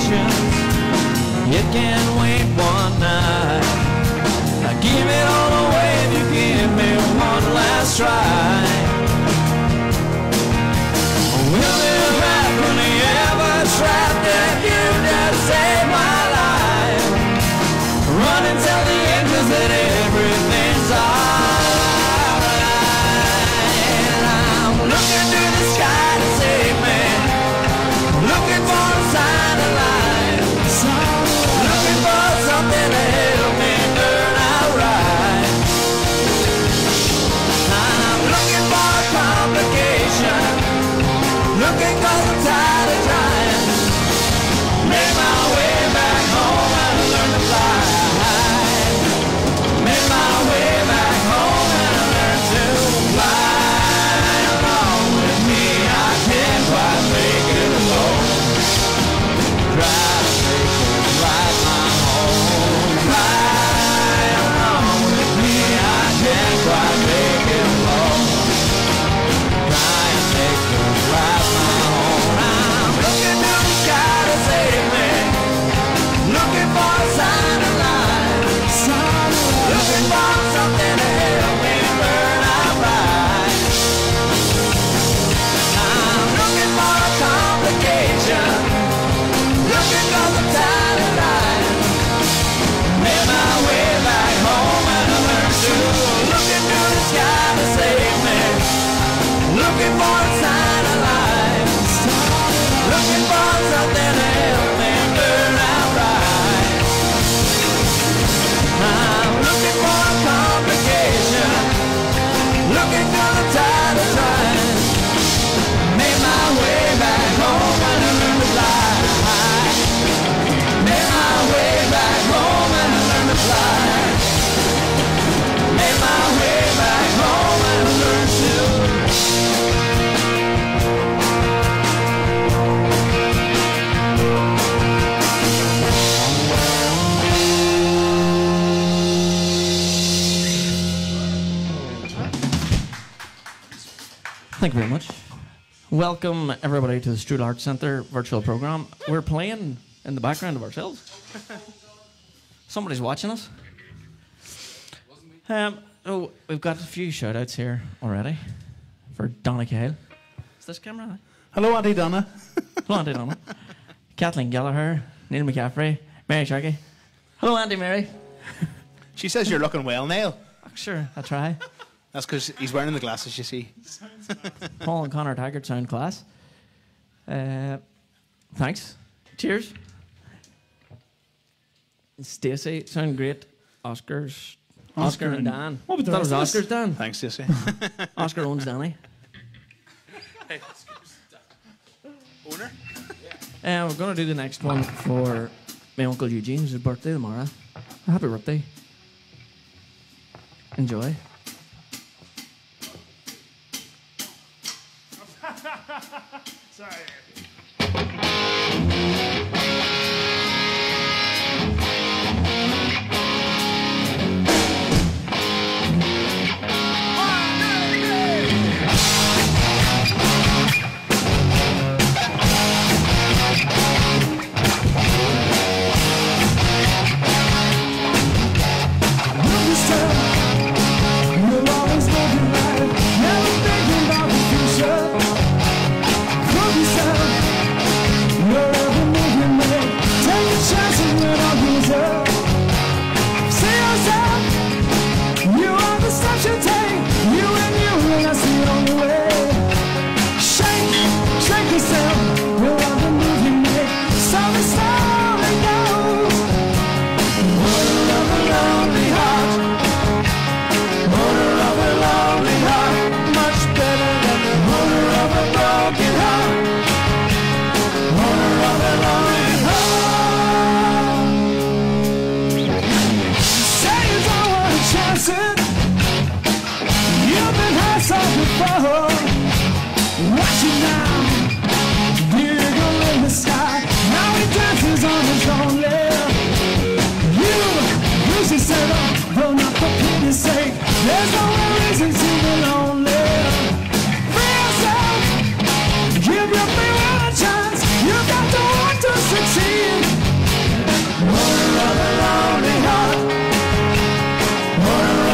patience. It can wait one night. Now give it all away if you give me one last try. Thank you very much. Welcome everybody to the Strule Arts Centre virtual program. We're playing in the background of ourselves. Somebody's watching us. Um, oh, we've got a few shout outs here already for Donna Cale. Is this camera? on? Hello, Auntie Donna. Hello, Auntie Donna. Kathleen Gallagher, Neil McCaffrey, Mary Sharkey. Hello, Auntie Mary. She says you're looking well, Neil. Oh, sure, I try. That's because he's wearing the glasses, you see. Paul and Connor Taggart sound class. Uh, thanks. Cheers. Stacey, sound great. Oscars. Oscar, Oscar and and- Dan. What about the that rest was? Oscars, Dan. Thanks, Stacey. Oscar owns Danny. Owner? Uh, we're going to do the next one for my Uncle Eugene's birthday tomorrow. Happy birthday. Enjoy. There's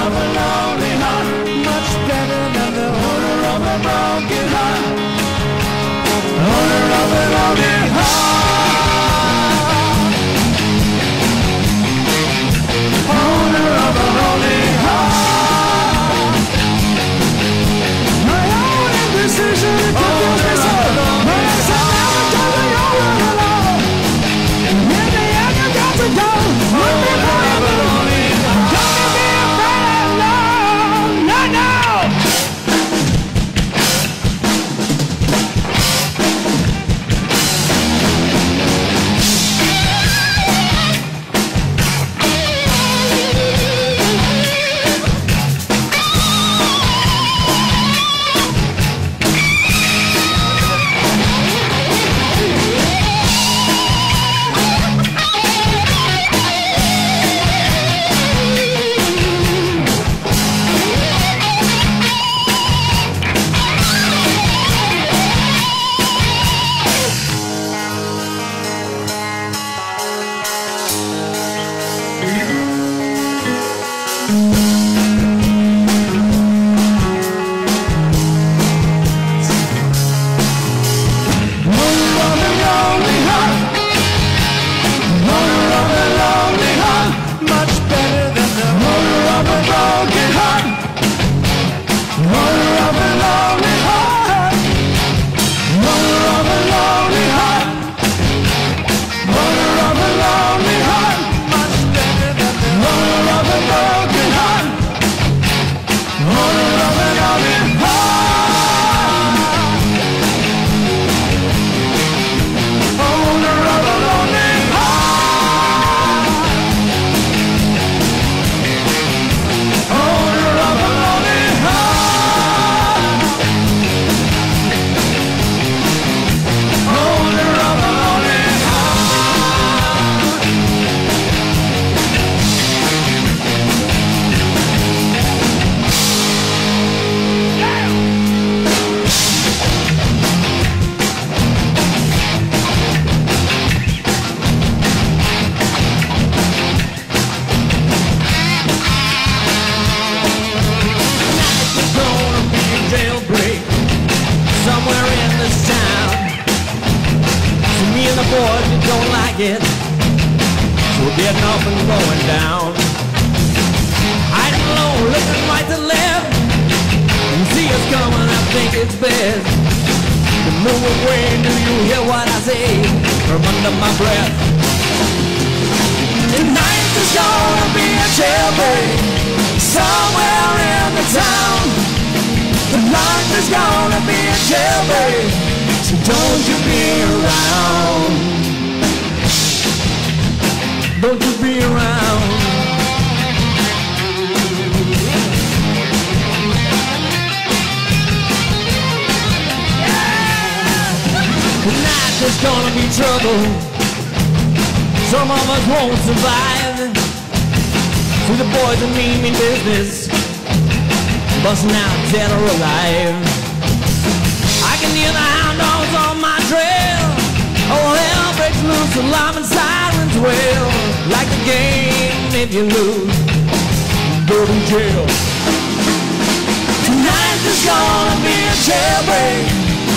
of a lonely heart. Much better than the owner of a broken heart. Owner of a lonely heart. Boys, we don't like it. So we're getting up and going down. Hiding low, looking right to left. You see us coming, I think it's best. To move away, do you hear what I say? From under my breath. Tonight there's gonna be a jailbreak somewhere in the town. Tonight there's gonna be a jailbreak, so don't you be around. Don't you be around. Tonight there's gonna be trouble. Some of us won't survive. See the boys me mean business. Busting out dead or alive. The hound dogs on my trail. Oh, hell breaks loose, sirens wail. Like game, if you lose, go to jail. Tonight there's gonna be a jailbreak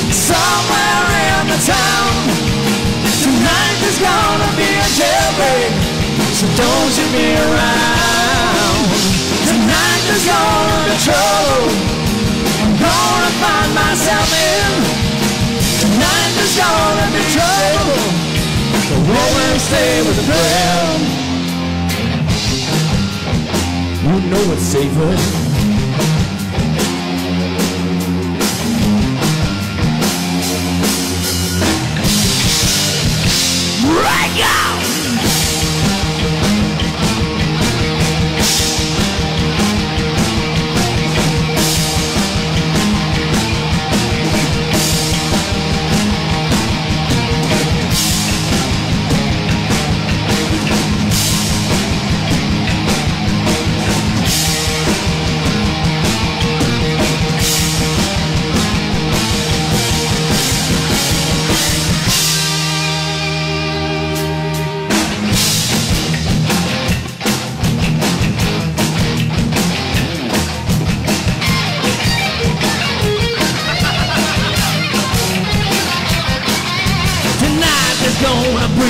somewhere in the town. Tonight there's gonna be a jailbreak, so don't you be around. Tonight there's gonna be trouble. Gonna find myself in. Tonight there's gonna be trouble. So woman, stay with a friend. You know it's safer. Break out!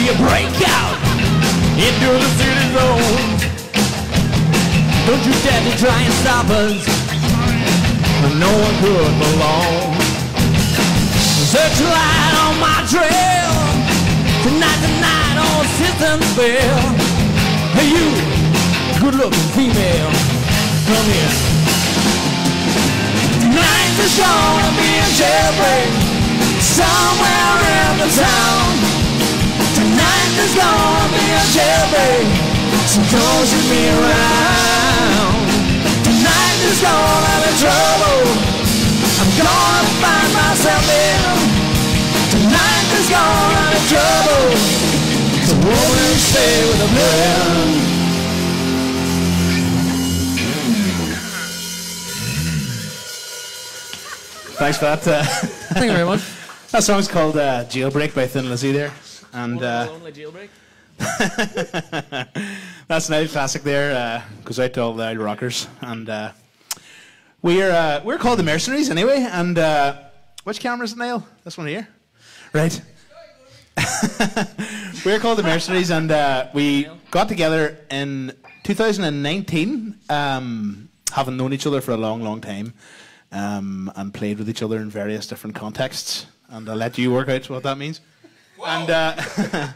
Gonna be a breakout into the city zone. Don't you dare to try and stop us, no one could belong. Searchlight on my trail. Tonight, tonight, all systems fail. Hey, you, good-looking female, come here. Tonight there's gonna be a jailbreak somewhere in the town. Tonight there's gonna be a jailbreak, so don't you be around. Tonight there's gonna be trouble. I'm gonna find myself in. Tonight there's gonna be trouble. So woman, stay with a man. Thanks for that. Uh, Thank you very much. that song's called uh, Jailbreak by Thin Lizzy there. And uh, that's an old classic there. Uh, goes out to all the old rockers. And uh, we're, uh, we're called the Mercenaries anyway. And uh, which camera is it, Neil? This one here? Right. we're called the Mercenaries, and uh, we got together in 2019, um, having known each other for a long, long time, um, and played with each other in various different contexts. And I'll let you work out what that means. And uh,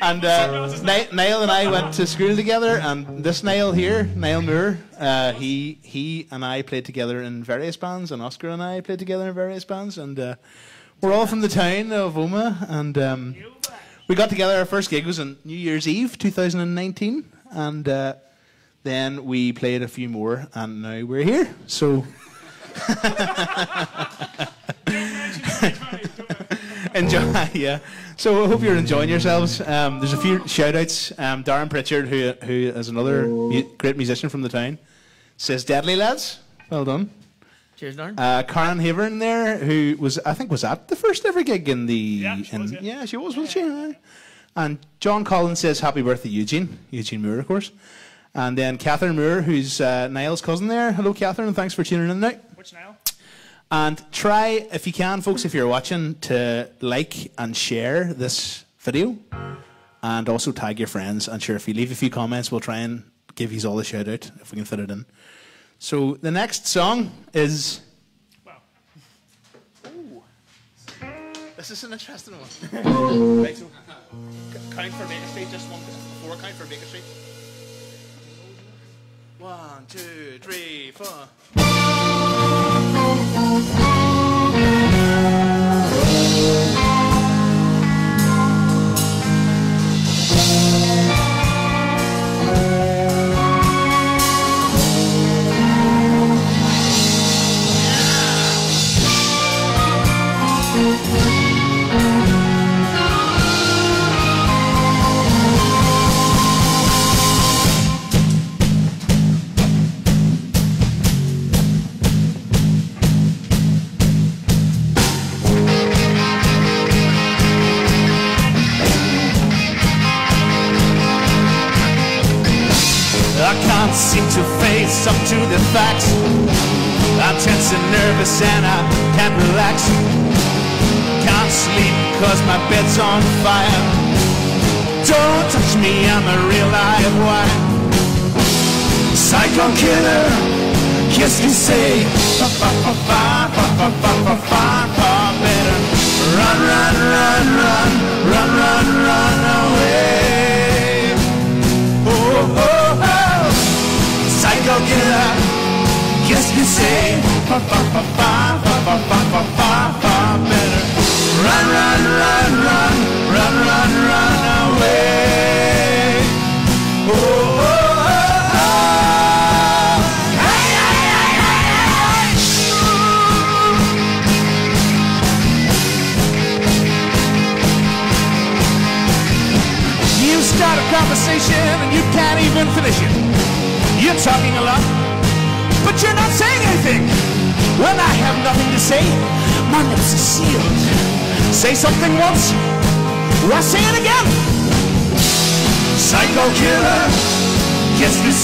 and uh, Niall and I went to school together, and this Niall here, Niall Moore, uh, he he and I played together in various bands, and Oscar and I played together in various bands, and uh, we're all from the town of Omagh, and um, we got together. Our first gig was on New Year's Eve, 2019, and uh, then we played a few more, and now we're here. So. enjoy, yeah. So I hope you're enjoying yourselves. Um, there's a few shout outs. Um, Darren Pritchard, who, who is another mu- great musician from the town, says, Deadly lads. Well done. Cheers, Darren. Uh, Karen Havern there, who was, I think, was at the first ever gig in the. Yeah, she in, was. Yeah. yeah, she was, wasn't yeah. she? And John Collins says, Happy birthday, Eugene. Eugene Moore, of course. And then Catherine Moore, who's uh, Niall's cousin there. Hello, Catherine. Thanks for tuning in tonight. Which Niall? And try, if you can, folks, if you're watching, to like and share this video. And also tag your friends. And sure, if you leave a few comments, we'll try and give you all a shout out if we can fit it in. So the next song is. Wow. Ooh. This is an interesting one. right, so count for Baker Street, just one before count for Baker Street. One, two, three, four. Thank you.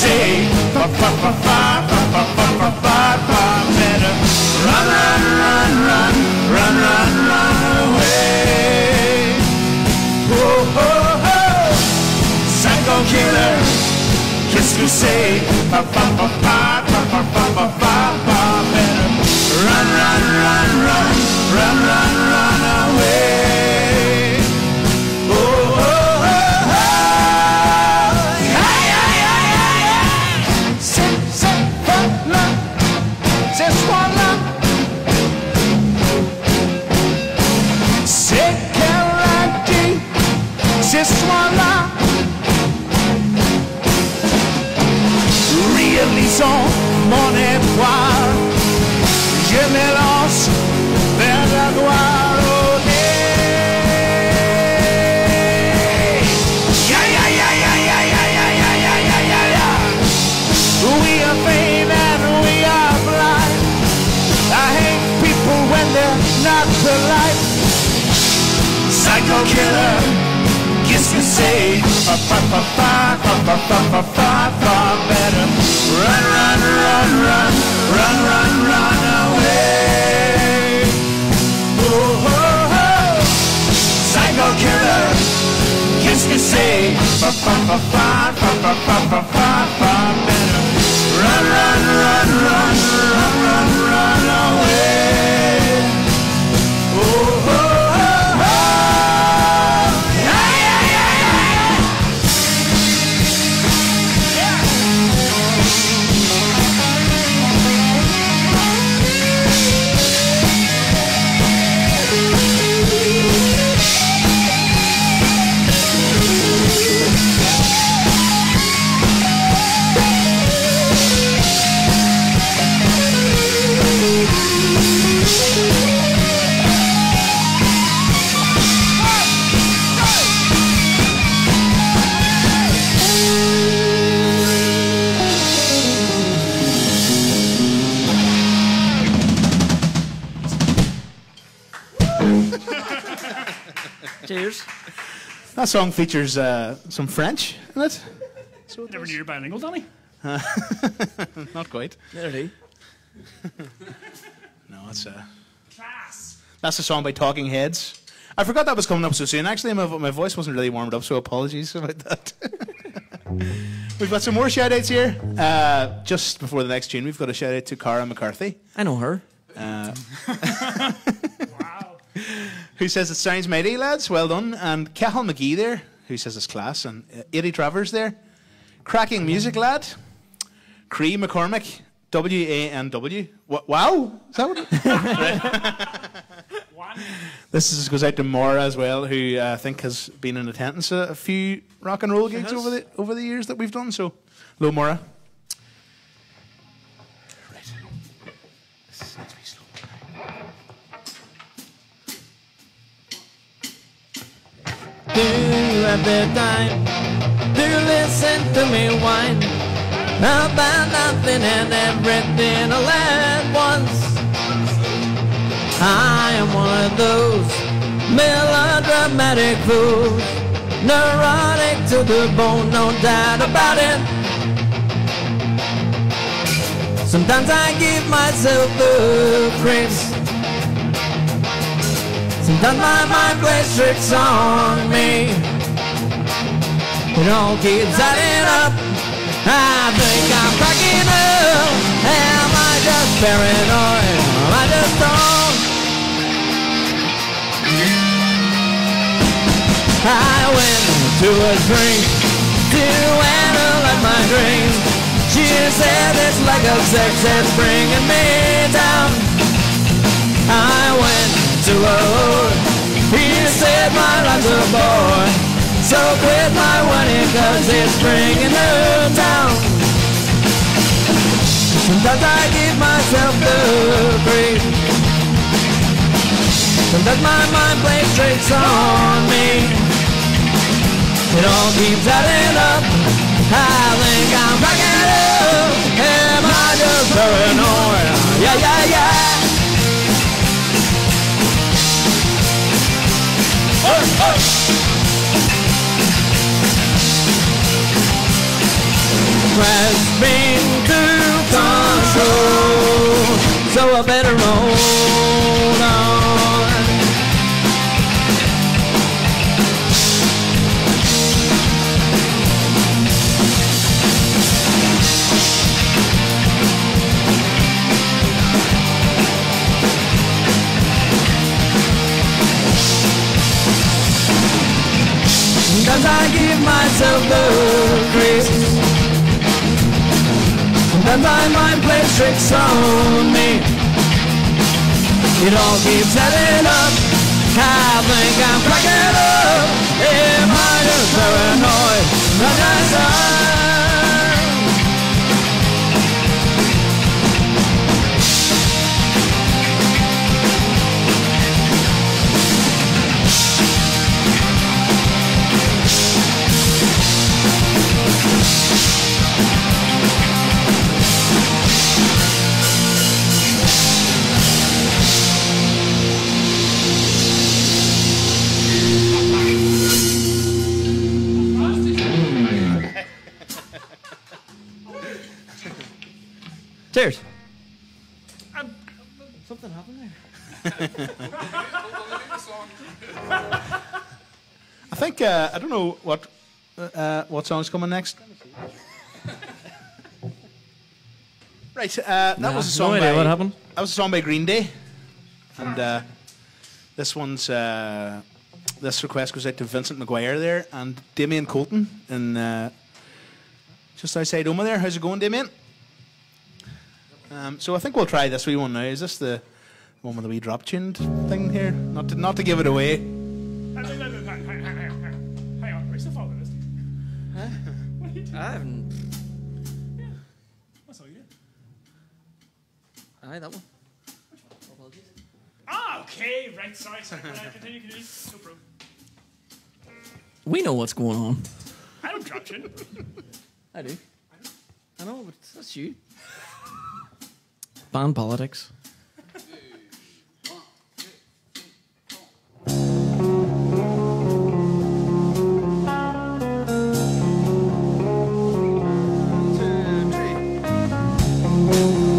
say. song features uh, some French in it. So it Never knew you're bilingual, Danny. Uh, not quite. Nearly. no, that's a. Uh, Class. That's a song by Talking Heads. I forgot that was coming up so soon. Actually, my, my voice wasn't really warmed up, so apologies about that. we've got some more shout outs here. Uh, just before the next tune, we've got a shout out to Cara McCarthy. I know her. Uh, who says it sounds mighty, lads. Well done. And Cahill McGee there, who says it's class. And uh, Eddie Travers there. Cracking music, lad. Cree McCormick, W A N W. Wow. Is that what it- This is, goes out to Maura as well, who uh, I think has been in attendance at a few rock and roll gigs has. over the over the years that we've done. So, hello, Maura. Right. Do you have the time? Do you listen to me whine about nothing and everything all at once? I am one of those melodramatic fools, neurotic to the bone, no doubt about it. Sometimes I give myself the creeps. Sometimes my mind plays tricks on me. It all keeps adding up. I think I'm cracking up. Am I just paranoid? Am I just wrong? I went to a drink to analyze my dreams. She said it's like a sex that's bringing me down. I went to a road. He said my life's a bore. So quit my wedding cause it's bringing her down. Sometimes I give myself the creep. Sometimes my mind plays tricks on me. It all keeps adding up. I think I'm cracking up. Am I just paranoid? Yeah, yeah, yeah. Grasping to control. So I better hold on. Sometimes I give myself the grace. Sometimes my mind plays tricks on me. It all keeps adding up. I think I'm cracking up. Know what uh, what song's coming next. right, uh, that Nah, was a song. no song. idea by, what happened. That was a song by Green Day, and uh, this one's uh, this request goes out to Vincent McGuire there and Damien Colton in uh, just outside Omagh there. How's it going, Damien? Um, so I think we'll try this wee one now. Is this the one with the wee drop tuned thing here? Not to, not to give it away. I haven't. What's all you? did. Aye, that one. Ah, okay, right, sorry, sorry. Continue, continue. No problem. We know what's going on. I don't drop tune. I do. I know, but that's you. Ban politics. Ooh.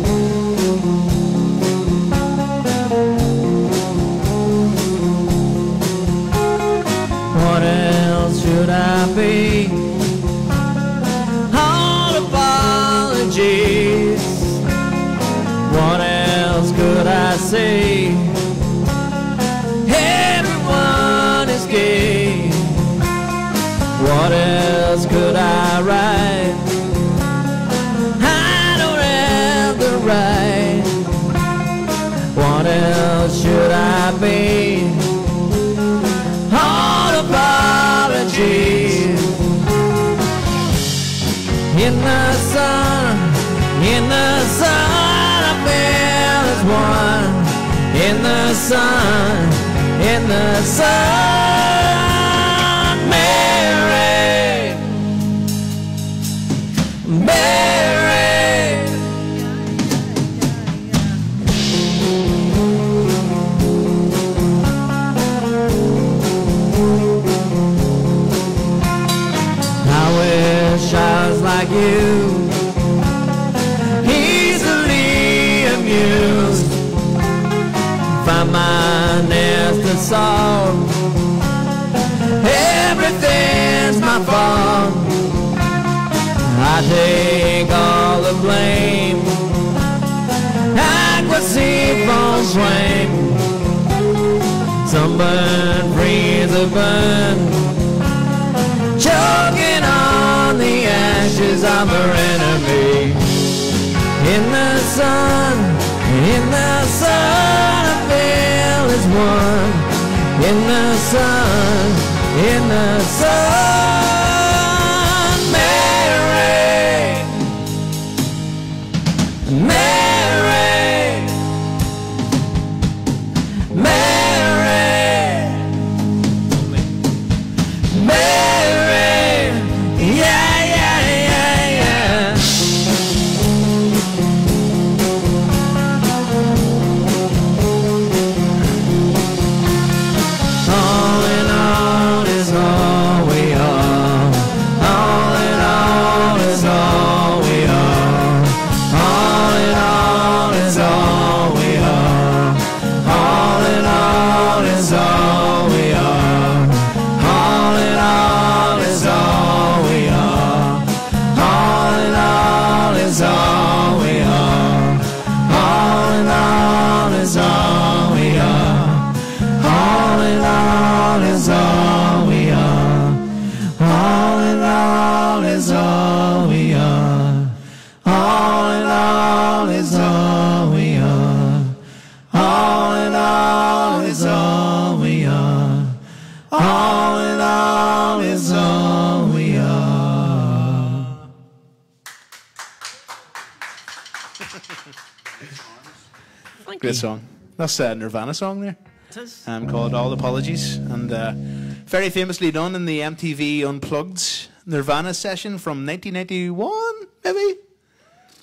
In the sun, I feel as one. In the sun, in the sun, Flame. Sunburn, freeze or burn choking on the ashes of her enemy. In the sun, in the sun, I feel as one. In the sun, in the sun, That's a Nirvana song there. It is. Um, called All Apologies. And uh, very famously done in the MTV Unplugged Nirvana session from 1991, maybe?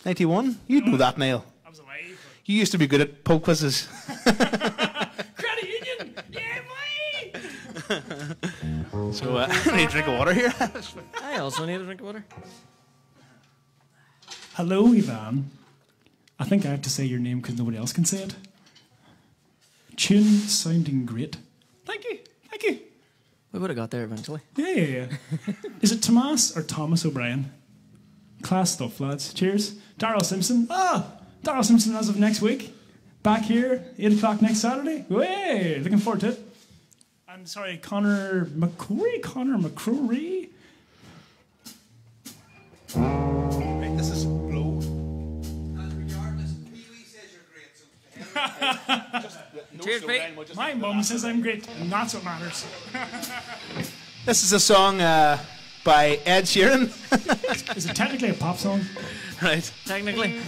91? You'd know that, Niall. I was away. You used to be good at pub quizzes. Credit Union! Yeah, boy! So uh, I need a drink of water here. I also need a drink of water. Hello, Ivan. I think I have to say your name because nobody else can say it. Tune sounding great. Thank you. Thank you. We would have got there eventually. Yeah, yeah, yeah. Is it Tomas or Thomas O'Brien? Class stuff, lads. Cheers. Daryl Simpson. Ah, Daryl Simpson as of next week. Back here, 8 o'clock next Saturday. Way! Looking forward to it. I'm sorry, Connor McCrory? Connor McCrory? this is low. Cheers, Pete. My mum says I'm great, and that's what matters. This is a song uh, by Ed Sheeran. Is it technically a pop song? right. Technically.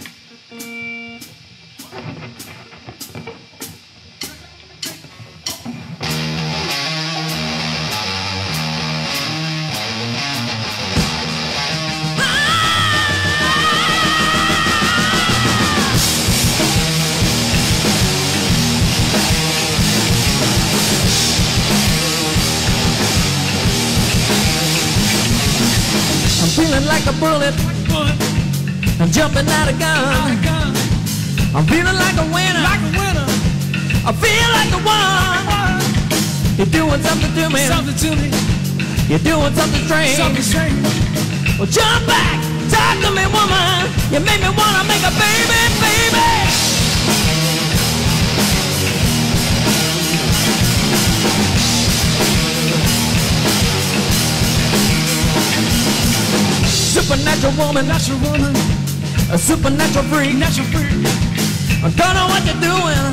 Like bullet. I'm jumping out of gun. I'm feeling like a winner. I feel like a one. You're doing something to me. Something to me, You're doing something strange. something strange. Well, jump back, talk to me, woman. You make me wanna make a baby, baby. Natural woman, Natural woman, a supernatural freak. natural freak. I don't know what you're doing.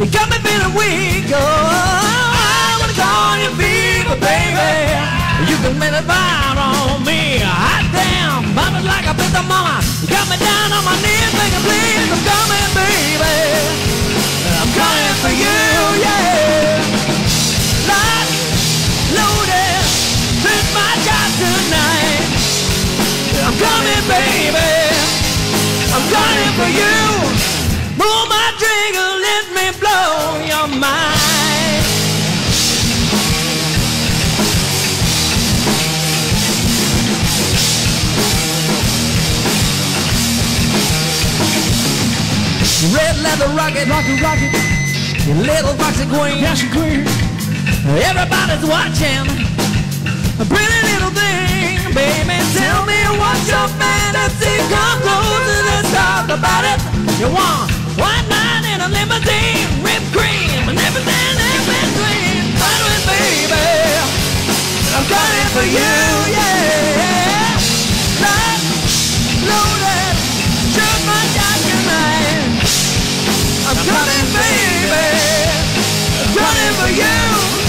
You got me feeling weak. Oh, I wanna call you fever, baby. You can make it fire on me. Hot damn, bumping like a bit of mama. You got me down on my knees, making please. I'm coming, baby. I'm coming for you, yeah. Locked, loaded, this my job tonight. I'm coming, baby. I'm coming for you. Pull my trigger, let me blow your mind. Red leather rocket, Rocket, rocket, you little foxy queen. yeah, she queer. Everybody's watching. A pretty little baby. Tell me what's your fantasy? Come close and let's talk about it. You want one night in a limousine, whipped cream, and everything in between. Fine with baby. I'm coming for you, yeah. Lock, loaded, shoot my tonight. I'm coming, baby. I'm coming for you.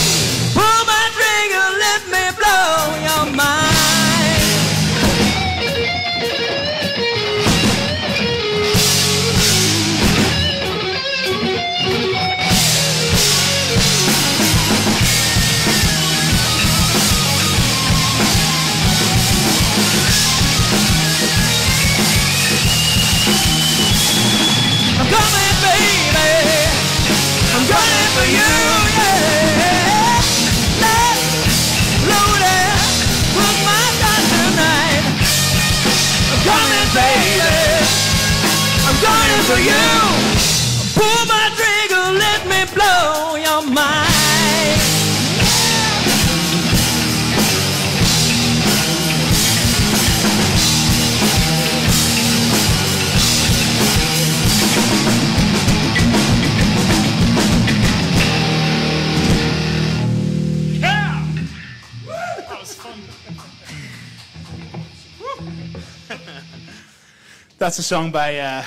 For you. Pull my trigger, let me blow your mind. Yeah! That was fun. That's a song by uh,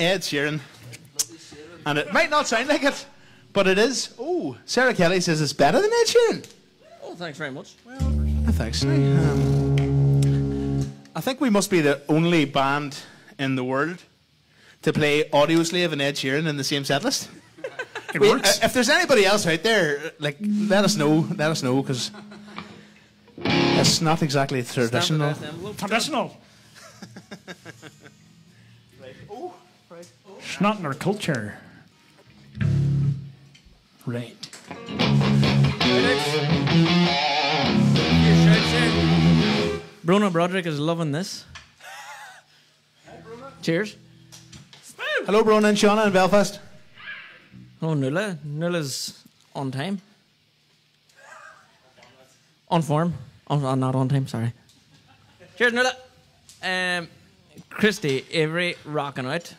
Ed Sheeran. And it might not sound like it, but it is. Oh, Sarah Kelly says it's better than Ed Sheeran. Oh, thanks very much. I think so. Um, I think we must be the only band in the world to play Audioslave and Ed Sheeran in the same set list. It We- works. uh, if there's anybody else out there, like, let us know. Let us know because it's not exactly traditional. Traditional. It's not in our culture. Right. Bruno Broderick is loving this. Cheers. Hello, Brona and Shauna in Belfast. Oh, Nuala. Nuala's on time. On form. On, uh, not on time, sorry. Cheers, Nuala. Um, Christy Avery rocking out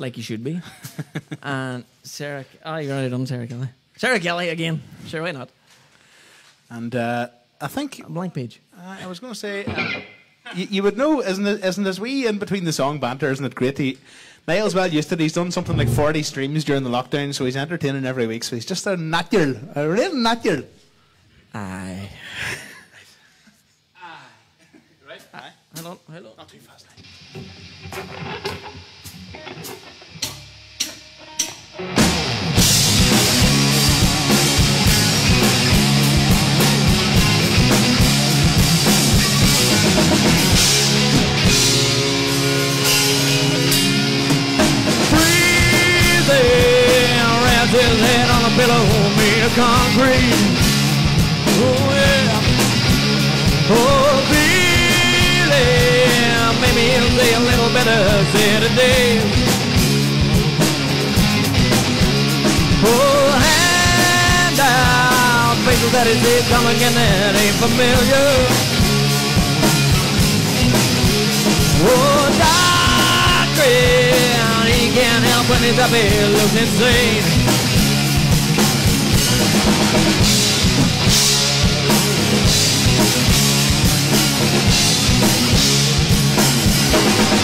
like you should be. and Sarah. Oh, you're already done, Sarah Kelly. Sarah Kelly again. Sure, why not? And uh, I think A blank page. Uh, I was going to say, uh, you, you would know, isn't it? Isn't this wee in between the song banter? Isn't it great? He, Niall's well used to it. He's done something like forty streams during the lockdown, so he's entertaining every week. So he's just a natural, a real natural. Aye. right? Aye. Hold on, hold on. Not too fast. Breathing, pillow made of concrete. Oh yeah. Oh, feeling, maybe say a little better today. Oh, hand out, faces that he see come again that ain't familiar. Oh, doctrine, he can't help when he's up here looking insane.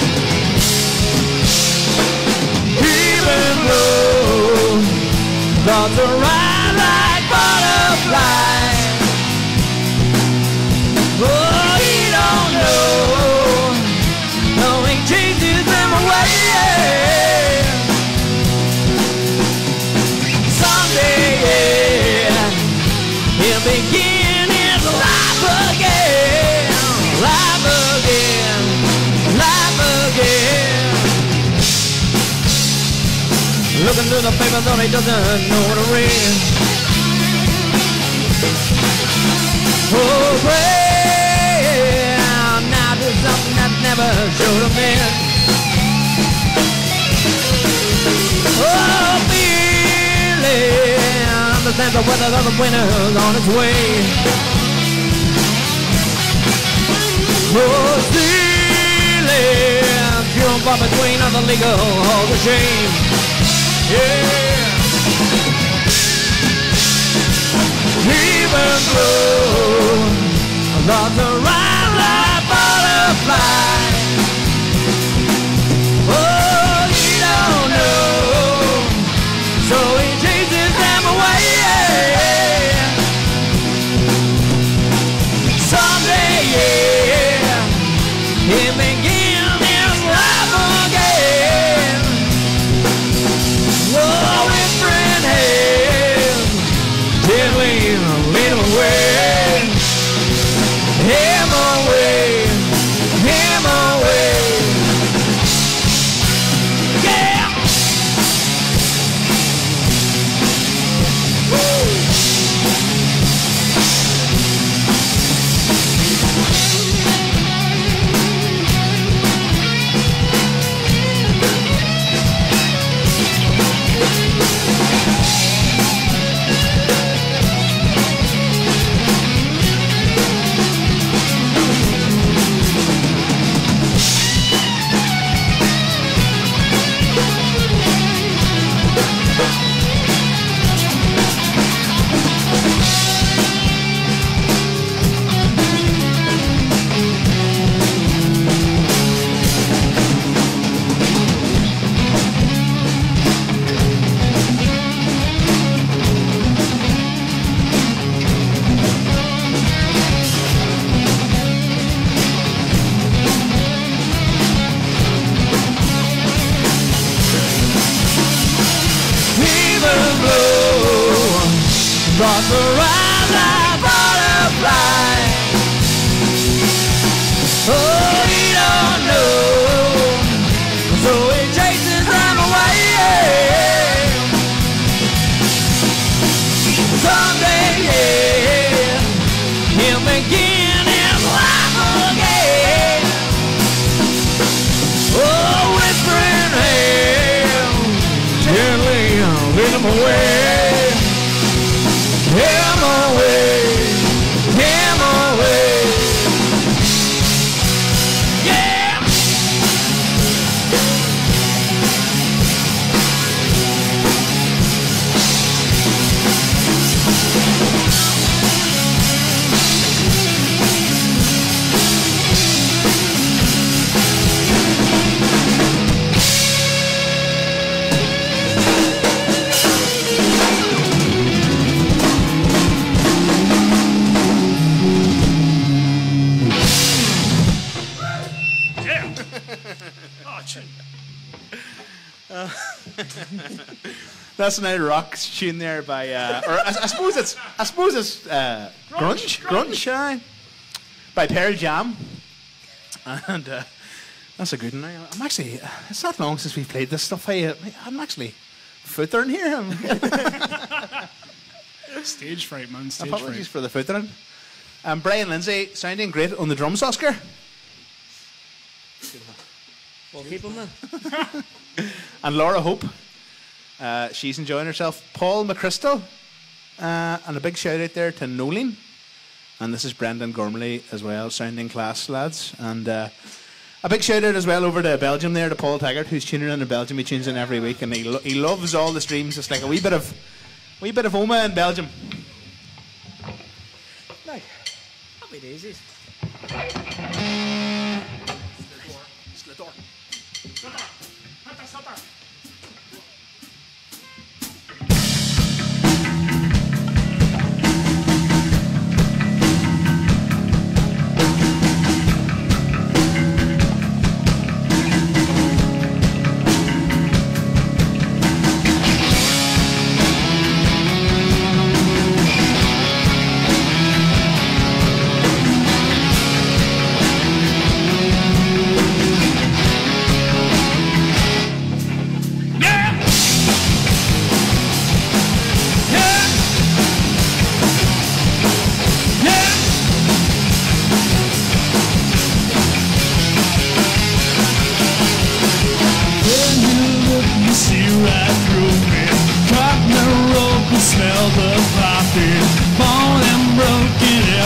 Even thoughts are ride like Looking through the paper, though he doesn't know what to read. Oh, pray now do something that never should have been. Oh, feeling understands the weather of the winter's on its way. Oh, stealing, pure far between the legal, all the shame. Yeah. Even though thoughts are right like around That's an old rock tune there by, uh, or I, I suppose it's, I suppose it's uh, grunge, Grunge, grunge, aye, by Pearl Jam, and uh, that's a good one. I- I'm actually, it's not long since we played this stuff. I, uh, I'm actually footering here. I'm- Stage fright, man. Stage Apologies fright. for the footering. Um, Brian Lindsay sounding great on the drums, Oscar. Well, keep him then. And Laura Hope, uh, she's enjoying herself. Paul McChrystal, uh, and a big shout out there to Nolene. And this is Brendan Gormley as well, sounding class, lads. And uh, a big shout out as well over to Belgium there to Paul Taggart, who's tuning in to Belgium. He tunes in every week, and he, lo- he loves all the streams. It's like a wee bit of, wee bit of Omagh in Belgium. Happy daisies.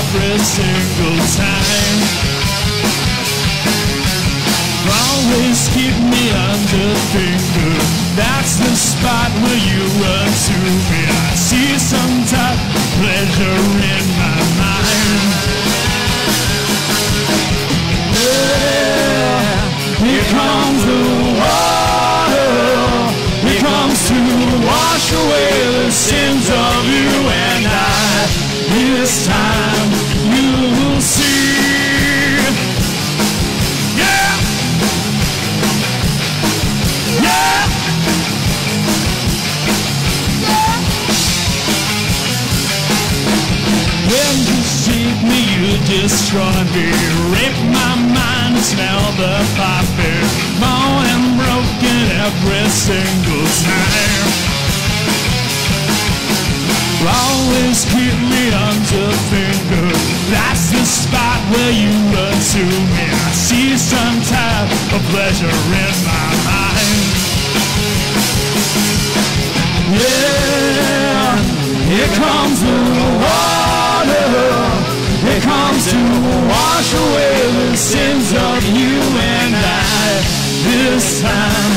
Every single time. Always keep me under finger. That's the spot where you run to me. I see some type of pleasure in my mind. Yeah, here comes the water. Here comes to wash away the sins of you and I. This time destroy me. Rape my mind smell the poppy. Born and broken every single time. Always keep me under finger. That's the spot where you run to me. I see some type of pleasure in my mind. Yeah, here comes the water. Here comes to wash away the sins of you and I. This time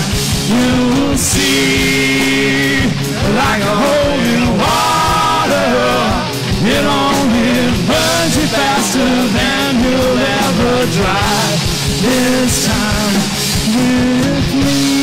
you'll see like a holy water. It only burns you faster than you'll ever dry. This time with me.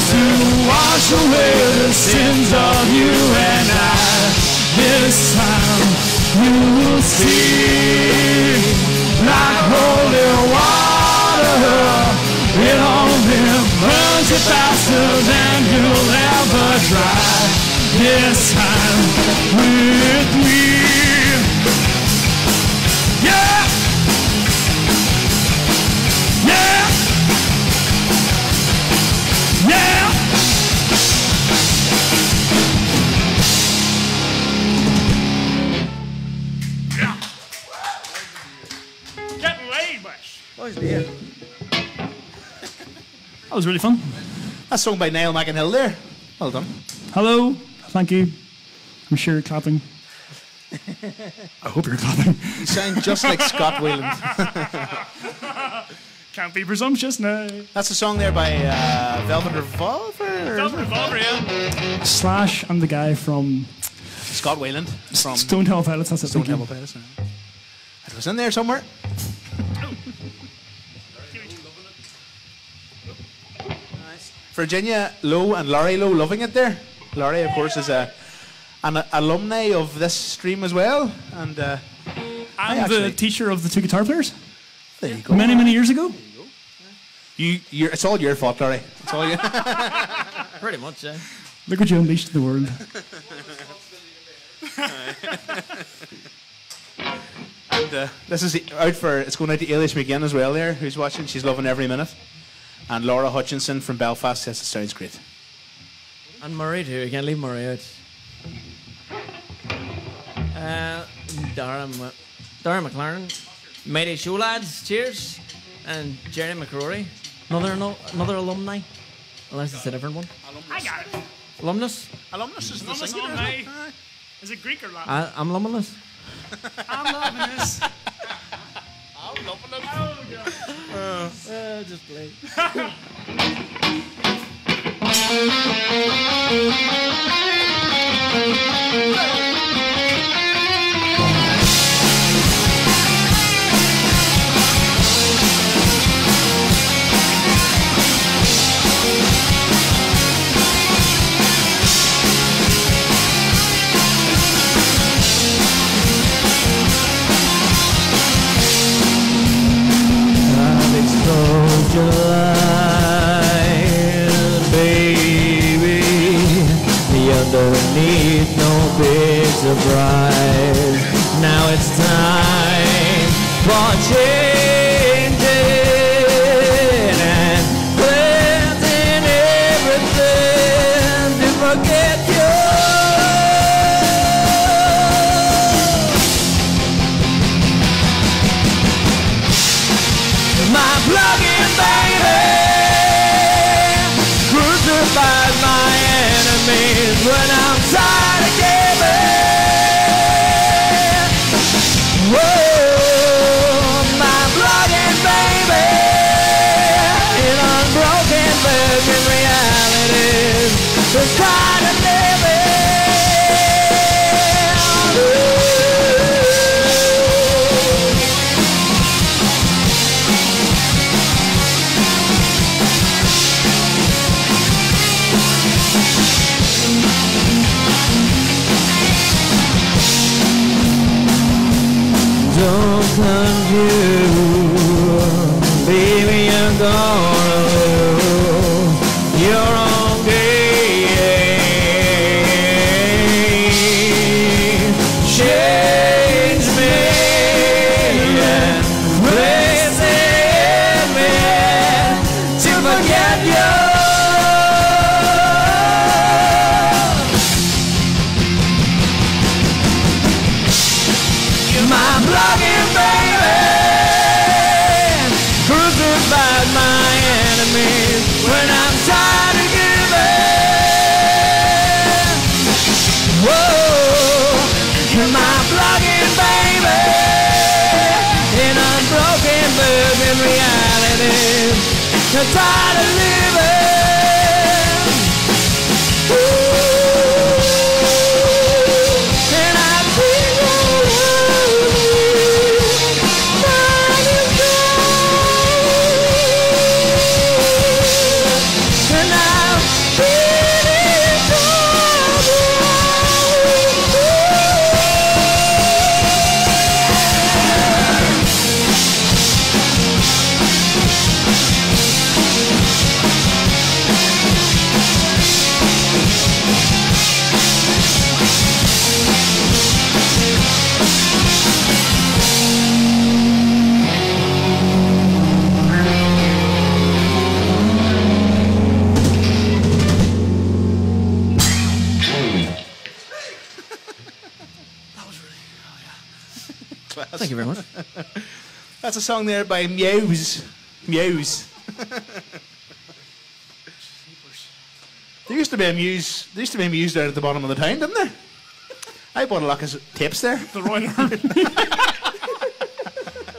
To wash away the sins of you and I. This time you will see like holy water. It only burns you faster than you'll ever dry. This time with me. Bush. That was really fun. That's sung by Niall McEnhill there. Well done. Hello. Thank you. I'm sure you're clapping. I hope you're clapping. You sound just like Scott Weiland. Can't be presumptuous now. That's a song there by uh, Velvet Revolver. Slash and the guy from Scott Weiland from Stone Temple Pilots. That's it. Stone thank Temple you. Pilots. It was in there somewhere. Virginia Lowe and Laurie Lowe loving it there. Laurie, of course, is a an alumni of this stream as well, and uh, I'm actually- the teacher of the two guitar players there you go. many, many years ago. You, you're, it's all your fault, Larry. It's all you. Pretty much, yeah. Look what you unleashed to the world. and uh, this is out for. It's going out to Elias McGinn as well. There, who's watching. She's loving every minute. And Laura Hutchinson from Belfast says it sounds great. And Murray too. You can't leave Murray out. Uh, Dara, M- Dara McLaren, Mighty Show lads, cheers, and Jerry McCrory, another another alumni, unless it's a different one. I got it. Alumnus. Alumnus is the Almost singer. alumni. Is it Greek or Latin? I, am alumnus. I'm alumnus. I'm loving this. Uh, just play. That's a song there by Muse. Muse. there used to be a Muse. There used to be a Muse there at the bottom of the town, didn't there? I bought a lot of tapes there. The Royal Army.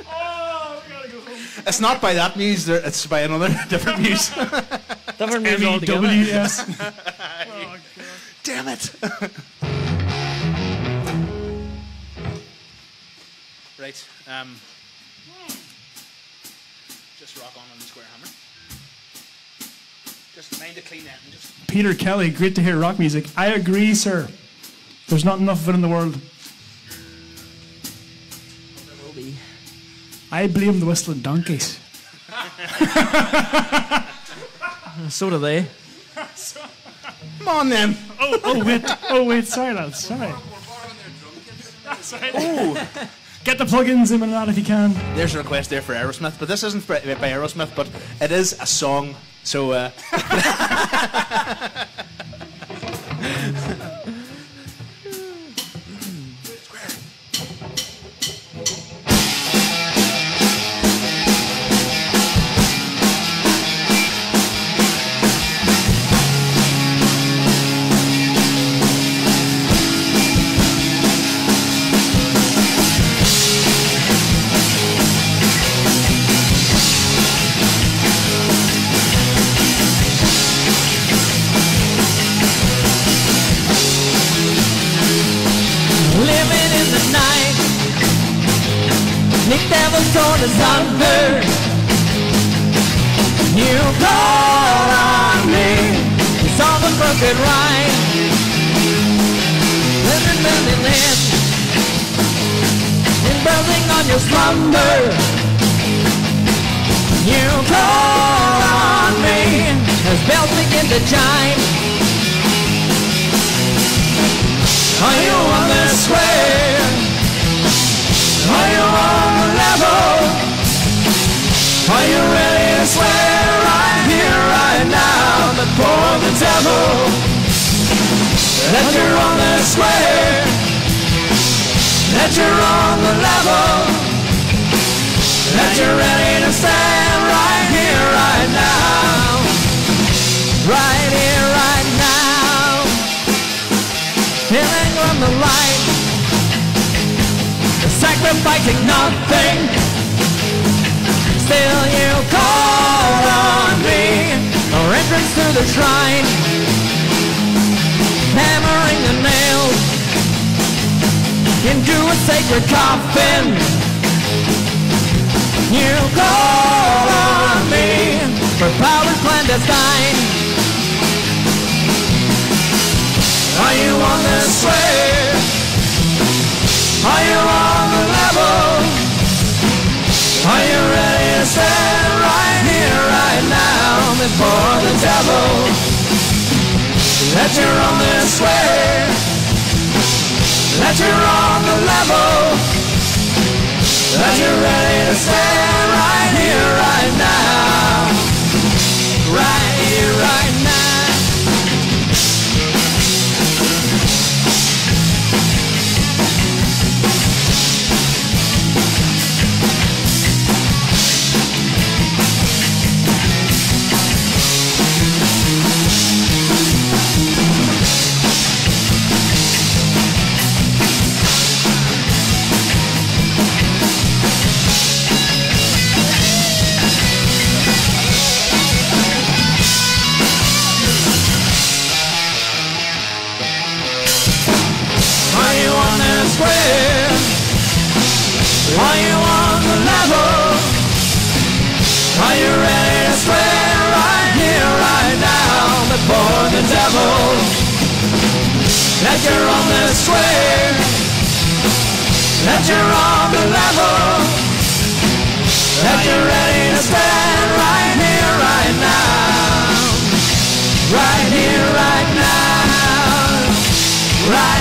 oh, we gotta go home. It's not by that Muse. There, it's by another different Muse. Different music altogether. M-E-W-S. Damn it. right. Um, just rock on on the square hammer. Just mind the clean end. Just Peter Kelly, great to hear rock music. I agree, sir. There's not enough of it in the world. There will be. I blame the whistling donkeys. So do they. Come on then. Oh, oh wait, oh wait, sorry lads, sorry. sorry. Oh, get the plugins in and out if you can. There's a request there for Aerosmith, but this isn't by by Aerosmith, but it is a song. So uh, Nick Devil's torn asunder. You call on me. It's all the crooked rhyme. Living, living in. Building on your slumber. You call on me. As bells begin to chime. Are you on the square? Are you That you're on the square, that you're on the level, that you're ready to stand right here, right now, right here, right now. Feeling from the light Sacrificing nothing. Still you call on me. Our entrance to the shrine Hammering the nails Into a sacred coffin You call on me For powers clandestine Are you on the square? Are you on the level? Are you ready to stand right here, right now before the devil? That you're on the square, that you're on the level, that you're ready to stand right here, right now, right before the devil? That you're on the square, that you're on the level, that you're ready to stand right here, right now, right here, right now. Right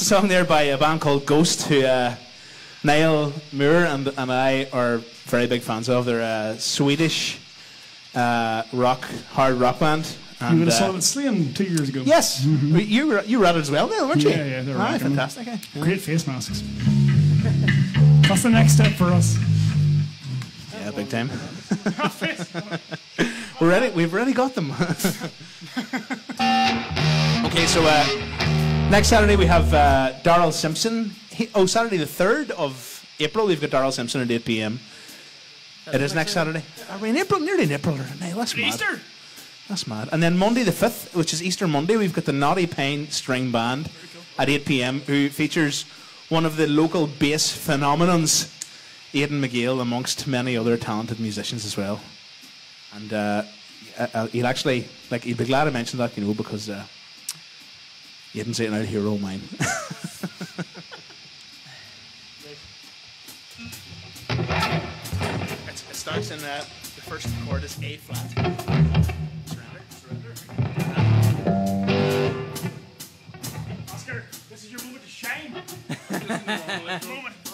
that's a song there by a band called Ghost, who uh, Niall Moore and, and I are very big fans of. They're a Swedish uh, rock, hard rock band. You And, would have uh, saw it at Slane two years ago. Yes, you were, you read it as well, Niall, weren't you? Yeah, yeah, they're Aye, rocking. fantastic. eh? Great face masks. That's the next step for us. Yeah, big time. We're ready. We've already got them. okay, so uh, next Saturday we have uh, Darrell Simpson. He, oh, Saturday the third of April we've got Darrell Simpson at eight p.m. It is next Saturday. Are we in April? Nearly in April. No, that's mad. Easter. That's mad. And then Monday the 5th, which is Easter Monday, we've got the Naughty Pine String Band at 8 pm, who features one of the local bass phenomenons Aidan McGill, amongst many other talented musicians as well. And uh, uh, uh, he'll actually, like, he'd be glad I mentioned that, you know, because uh, Aidan's an out hero of mine. It's- it starts in uh, the first chord is A flat. Surrender, surrender. Oscar, this is your moment to shine. moment.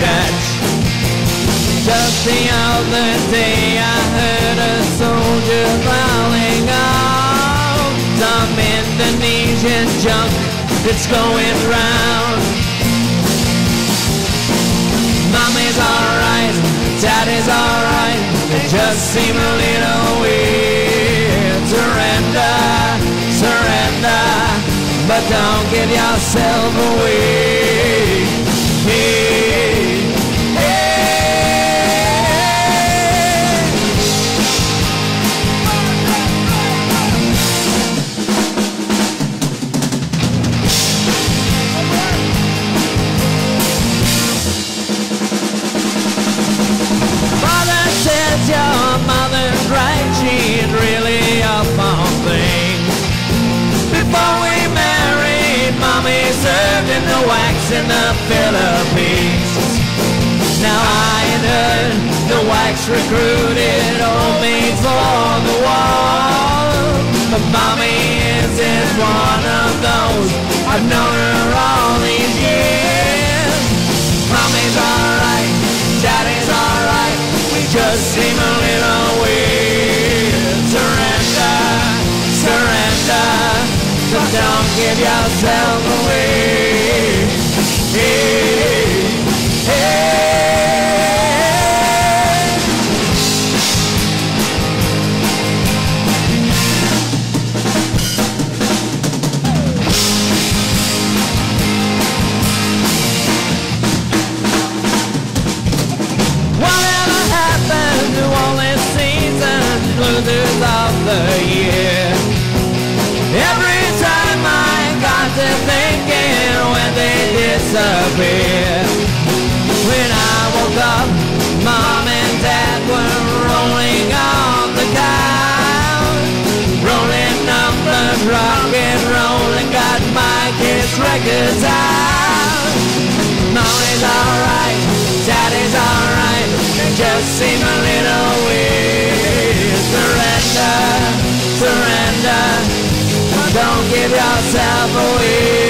Catch. Just the other day I heard a soldier growling out some Indonesian junk that's going round. Mommy's alright, daddy's alright. They just seem a little weird. Surrender, surrender, but don't give yourself away. Hey, wax in the Philippines. Now I ain't heard the wax recruited old maids for the war. But mommy isn't one of those. I've known her all these years. Mommy's alright, daddy's alright. We just seem a little weird. Surrender, surrender. So don't give yourself away. Disappear. When I woke up, mom and dad were rolling on the couch. Rolling numbers, rock and roll, and got my kids' records out. Mommy's alright, daddy's alright, they just seem a little weird. Surrender, surrender, don't give yourself away.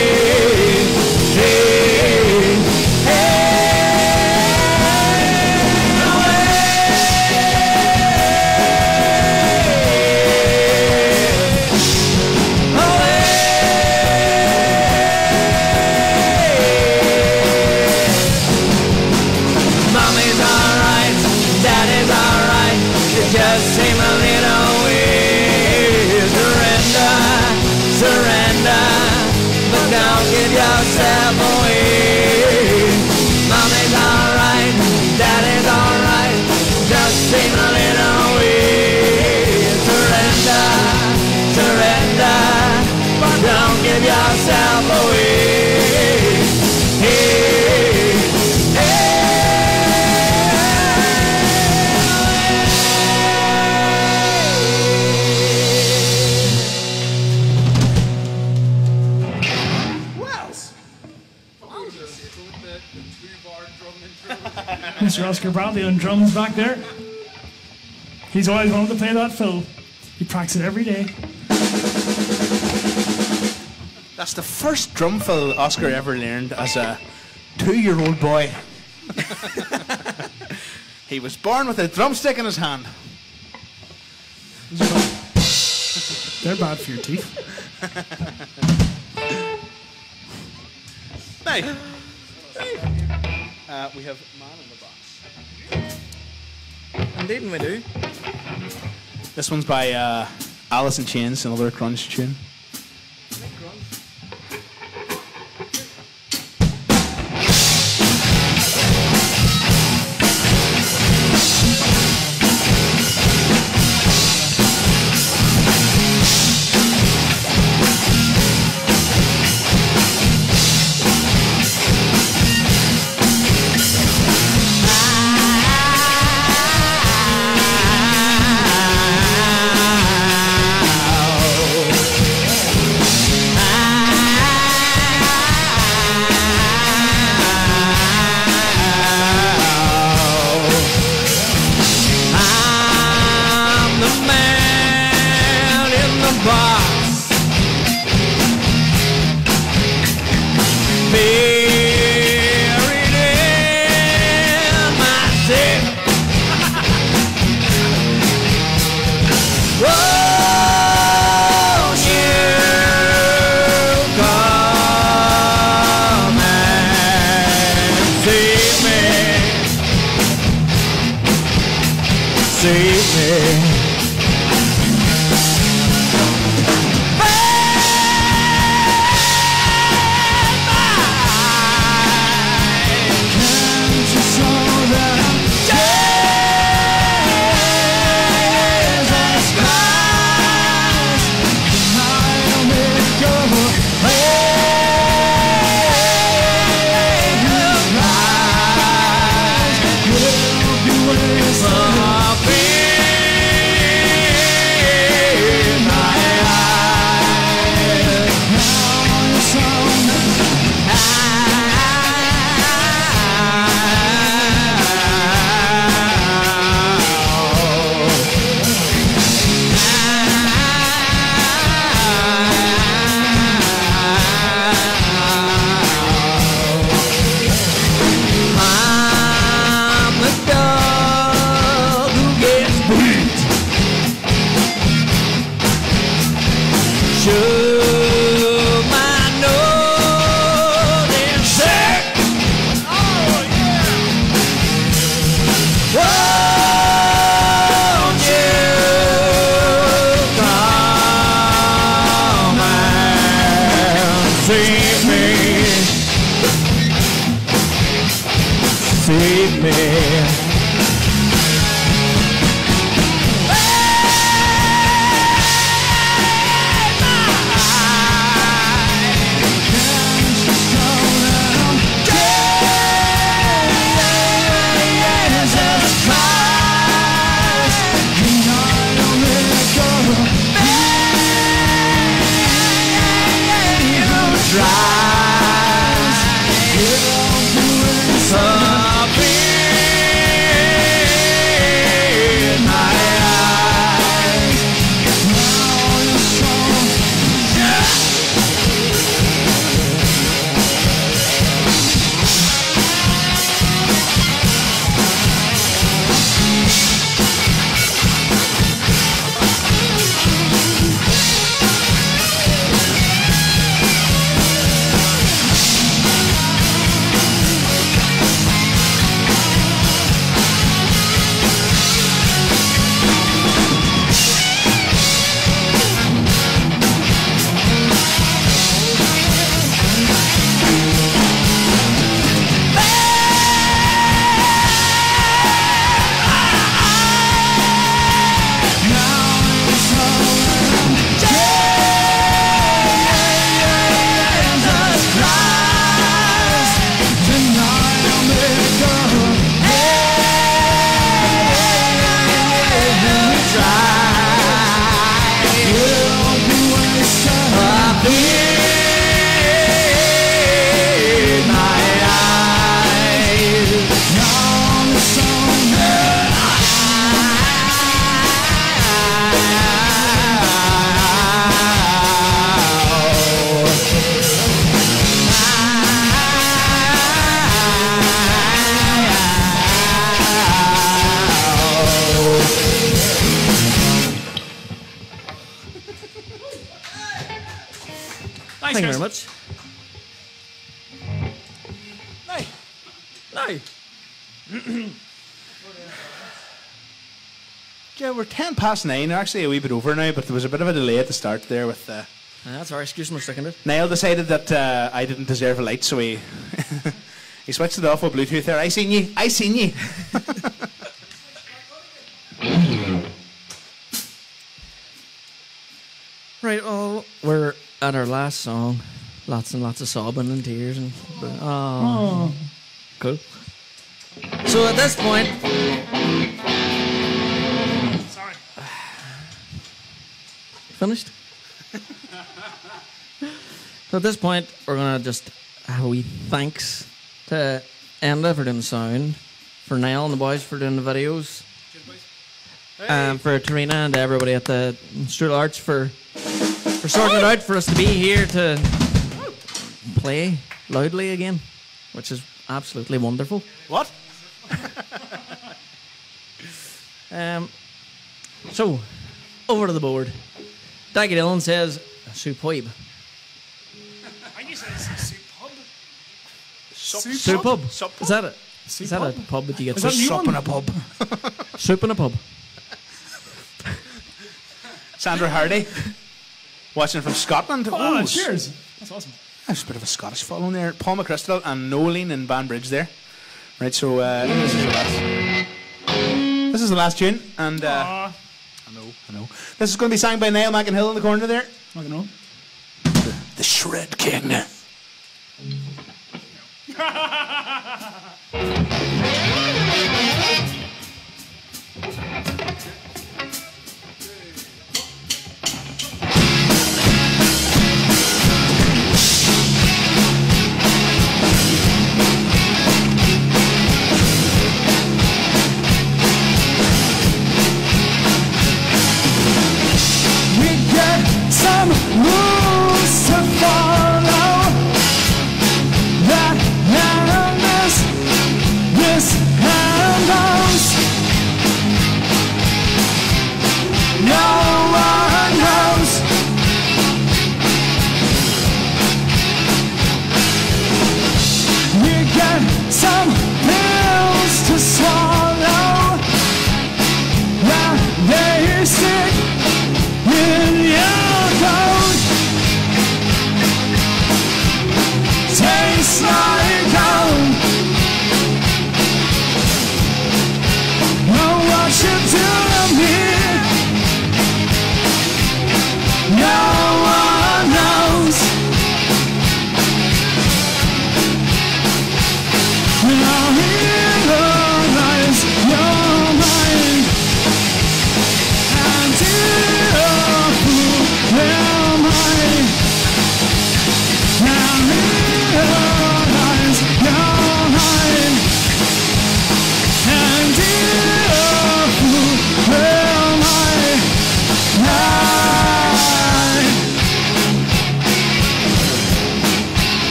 Surrender, but don't give yourself away. Hey, Mr. Oscar Bradley on drums back there. He's always wanted to play that fill. He practices it every day. That's the first drum fill Oscar ever learned as a two-year-old boy. he was born with a drumstick in his hand. They're bad for your teeth. Now, uh, we have man in the box. indeed, and we do. This one's by uh, Alice in Chains, another crunch tune. Past nine. Actually a wee bit over now, but there was a bit of a delay at the start there with. Uh, Ah, that's our excuse for sticking it. Niall decided that uh, I didn't deserve a light, so he he switched it off with Bluetooth there. I seen you. I seen you. Right, well, we're at our last song. Lots and lots of sobbing and tears and. Oh, Oh, cool. So at this point, finished. so at this point, we're gonna just have a wee thanks to Enda for doing the sound, for Niall and the boys for doing the videos, um, for Tarina and everybody at the Strule Arts for for sorting it out for us to be here to play loudly again, which is absolutely wonderful. What? Um, so, over to the board. Daggy Dillon says, superb. I think you said it's soup pub. Superb. Is that it? Soup Is that a pub? pub that you get Is that Sup in a pub. soup in a pub? Sandra Hardy, watching from Scotland. Oh, Ooh, cheers. That's awesome. There's a bit of a Scottish following there. Paul McChrystal and Nolene in Banbridge there. Right, so uh, this is the last. This is the last tune, and uh, Aw, I know, I know. This is going to be sang by Niall McEnhill in the corner there. I know. The Shred King.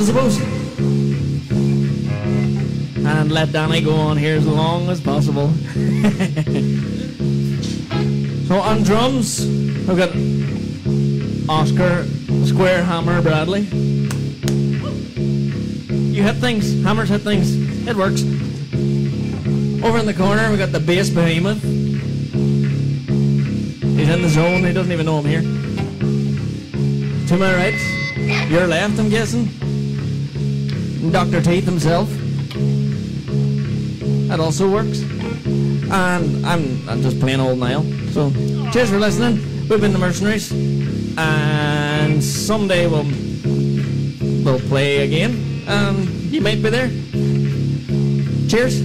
I suppose. And let Danny go on here as long as possible. so on drums, I've got Oscar Square Hammer Bradley. You hit things, hammers hit things, it works. Over in the corner, we've got the bass behemoth. He's in the zone, he doesn't even know I'm here. To my right, your left, I'm guessing. Dr. Teeth himself. That also works. And I'm, I'm just plain old Niall. So, cheers for listening. We've been the Mercenaries. And someday we'll, we'll play again. And you might be there. Cheers.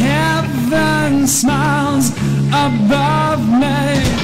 Heaven smiles above me.